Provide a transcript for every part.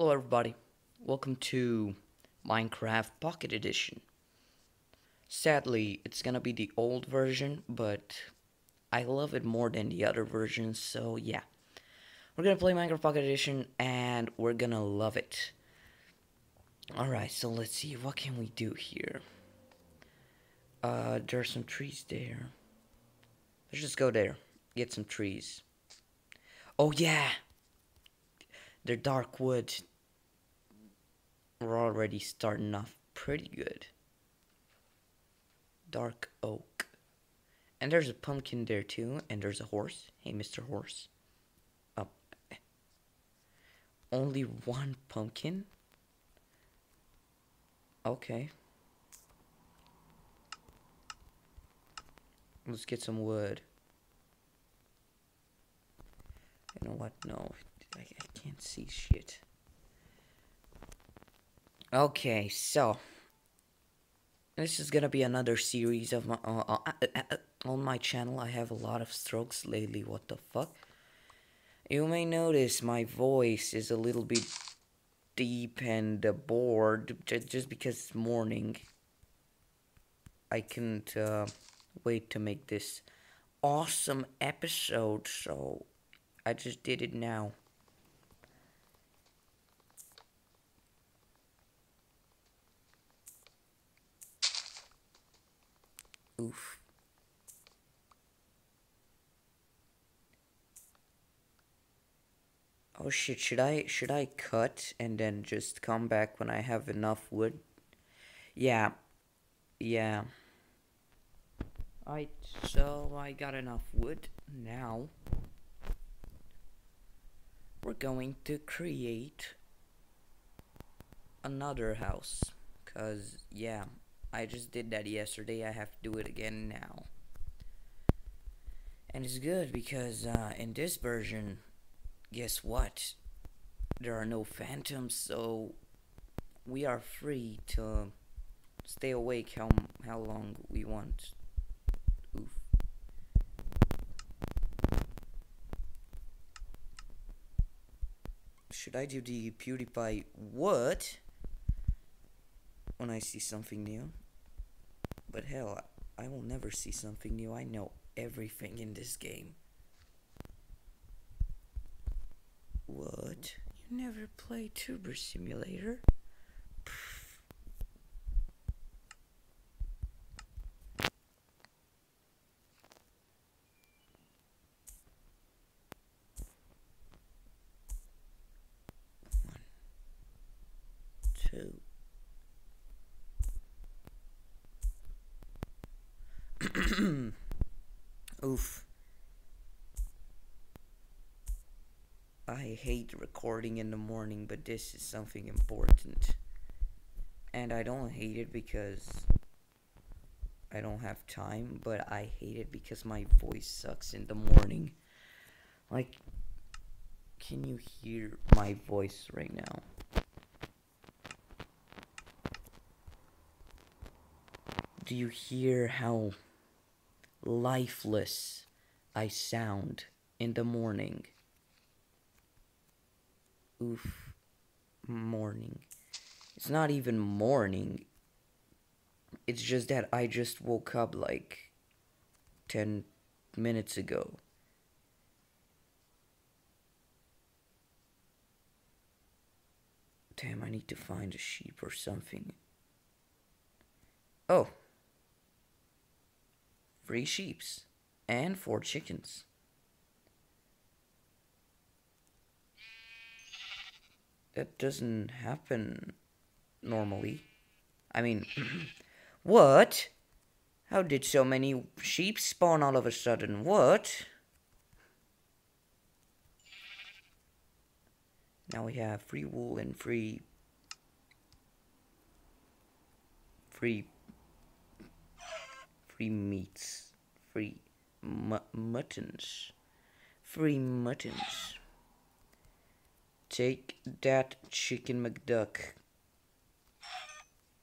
Hello, everybody. Welcome to Minecraft Pocket Edition. Sadly, it's gonna be the old version, but I love it more than the other versions, so yeah. We're gonna play Minecraft Pocket Edition, and we're gonna love it. Alright, so let's see, what can we do here? Uh, there's some trees there. Let's just go there, get some trees. Oh yeah! They're dark wood. We're already starting off pretty good. Dark oak. And there's a pumpkin there too, and there's a horse. Hey, Mr. Horse. Up. Only one pumpkin? Okay. Let's get some wood. You know what? No, I, I can't see shit. Okay, so this is gonna be another series of my uh, uh, uh, uh, uh, on my channel. I have a lot of strokes lately. What the fuck? You may notice my voice is a little bit deep and bored just because it's morning. I can't wait to make this awesome episode, so I just did it now. Oof. Oh shit, should I should I cut and then just come back when I have enough wood? Yeah. Yeah. Alright, so I got enough wood now. We're going to create another house. Cause yeah, I just did that yesterday. I have to do it again now. And it's good because uh, in this version, guess what? There are no phantoms, so we are free to stay awake how how long we want. Oof. Should I do the PewDiePie what? When I see something new? But hell, I will never see something new. I know everything in this game. What? You never play Tuber Simulator? Oof. I hate recording in the morning, but this is something important. And I don't hate it because I don't have time, but I hate it because my voice sucks in the morning. Like, can you hear my voice right now? Do you hear how lifeless I sound in the morning? Oof. Morning. It's not even morning. It's just that I just woke up like 10 minutes ago. Damn, I need to find a sheep or something. Oh. Three sheeps and four chickens. That doesn't happen normally. I mean, what? How did so many sheep spawn all of a sudden? What? Now we have free wool and free... Free... Free meats. Free mu muttons. Free muttons. Take that chicken McDuck.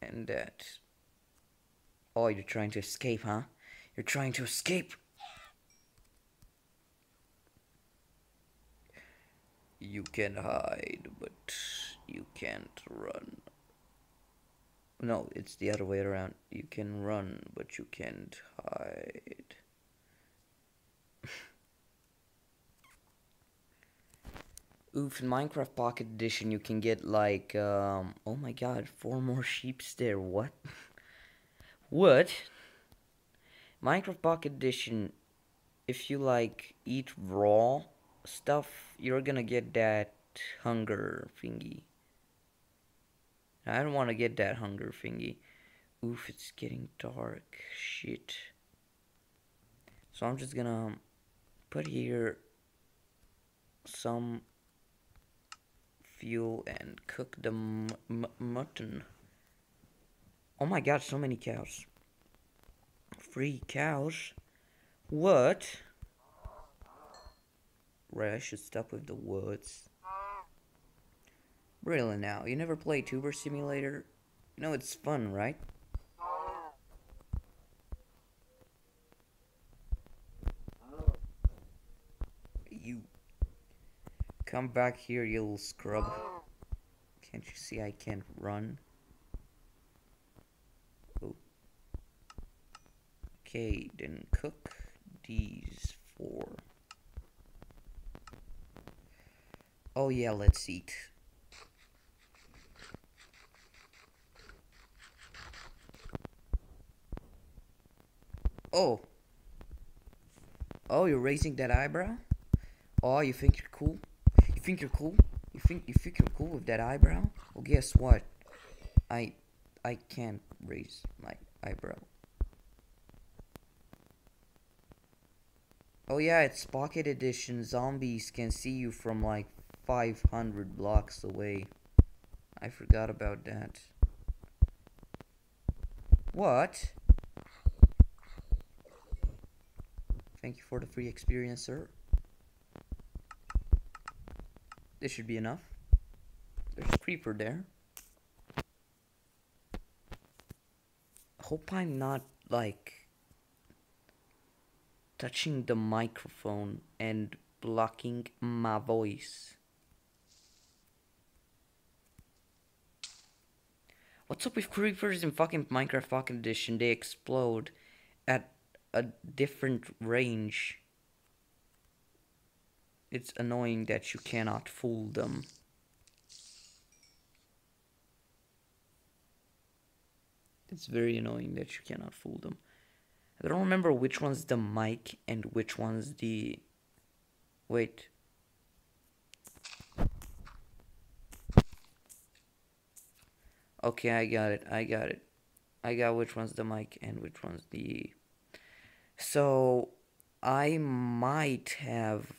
And that. Oh, you're trying to escape, huh? You're trying to escape. You can hide, but you can't run. No, it's the other way around. You can run, but you can't hide. Oof, in Minecraft Pocket Edition you can get like, um, oh my god, four more sheeps there, what? what? Minecraft Pocket Edition, if you like eat raw stuff, you're gonna get that hunger thingy. I don't want to get that hunger thingy. Oof, it's getting dark. Shit. So I'm just gonna put here some fuel and cook the mutton. Oh my god, so many cows. Free cows? What? Right, I should stop with the words. Really now, you never play Tuber Simulator? You know it's fun, right? You come back here, you little scrub. Can't you see I can't run? Oh. Okay, then cook these four. Oh yeah, let's eat. Oh. Oh, you're raising that eyebrow? Oh, you think you're cool? Think you're cool? You think you think you're cool with that eyebrow? Well, guess what? I I can't raise my eyebrow. Oh yeah, it's Pocket Edition. Zombies can see you from like 500 blocks away. I forgot about that. What? Thank you for the free experience, sir. This should be enough. There's a creeper there. Hope I'm not, like, touching the microphone and blocking my voice. What's up with creepers in fucking Minecraft Pocket Edition? They explode at a different range. It's annoying that you cannot fool them. It's very annoying that you cannot fool them. I don't remember which one's the mic and which one's the... Wait. Okay, I got it. I got it. I got which one's the mic and which one's the so I might have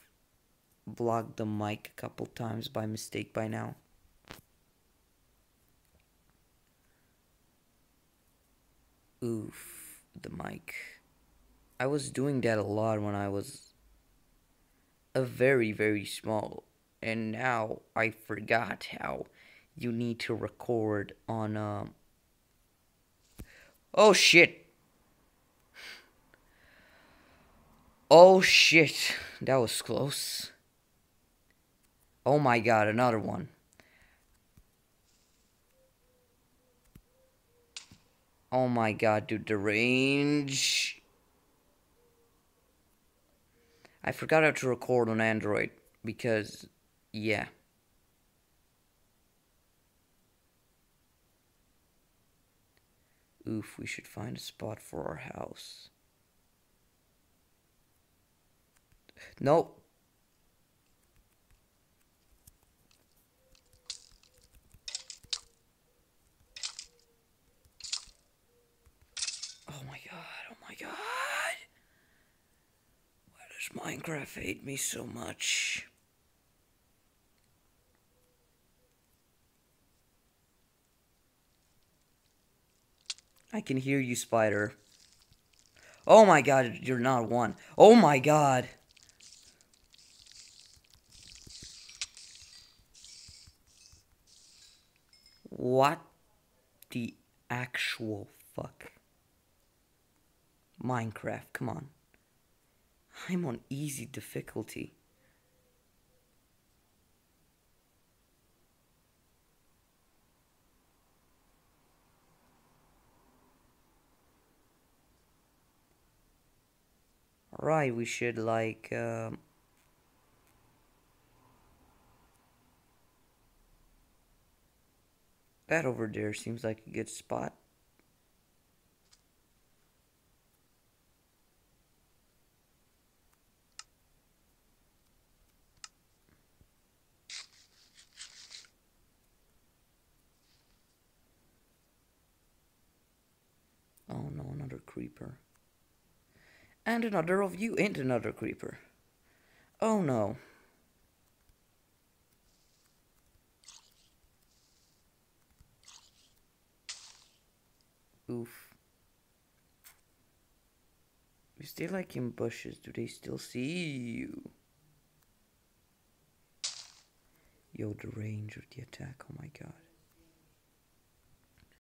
blocked the mic a couple times by mistake by now. Oof, the mic. I was doing that a lot when I was a very, very small. And now I forgot how you need to record on, um... Oh shit! Oh shit, that was close. Oh my god, another one. Oh my god, dude, the range. I forgot how to record on Android because, yeah. Oof, we should find a spot for our house. Nope. Oh my god, oh my god. Why does Minecraft hate me so much? I can hear you, spider. Oh my god, you're not one. Oh my god. What the actual fuck? Minecraft, come on. I'm on easy difficulty. Right, we should like... Um, that over there seems like a good spot. Another creeper. And another of you and another creeper. Oh no. Oof. You stay like in bushes. Do they still see you? Yo, the range of the attack. Oh my god.